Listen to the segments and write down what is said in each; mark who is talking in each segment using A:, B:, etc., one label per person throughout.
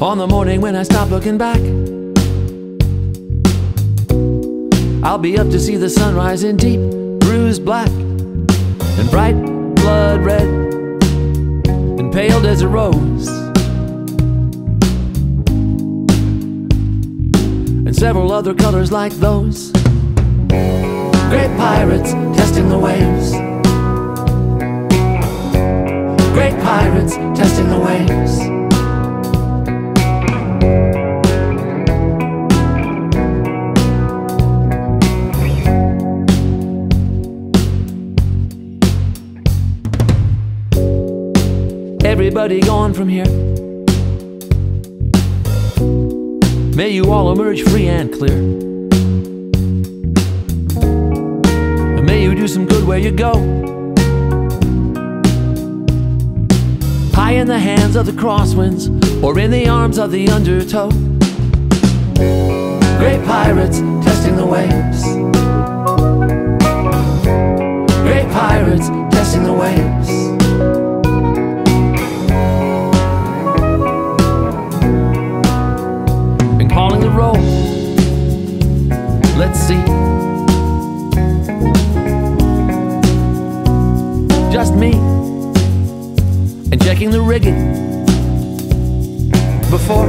A: On the morning when I stop looking back, I'll be up to see the sunrise in deep bruised black and bright blood red and pale as a rose. And several other colors like those. Great pirates testing the waves. Great pirates testing the waves. Everybody gone from here. May you all emerge free and clear. And may you do some good where you go. High in the hands of the crosswinds or in the arms of the undertow. Great pirates testing the waves. Let's see. Just me and checking the rigging before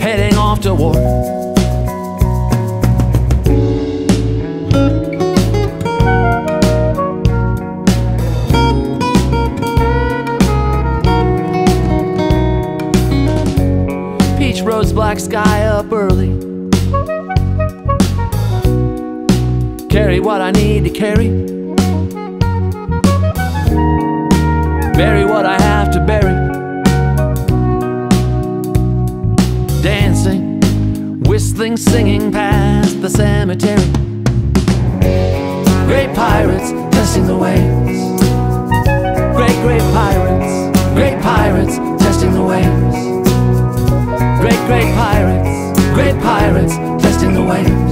A: heading off to war. Black sky up early. Carry what I need to carry. Bury what I have to bury. Dancing, whistling, singing past the cemetery. Great pirates testing the waves. Great, great pirates, great pirates testing the waves. Great, pirates, great pirates testing the waves.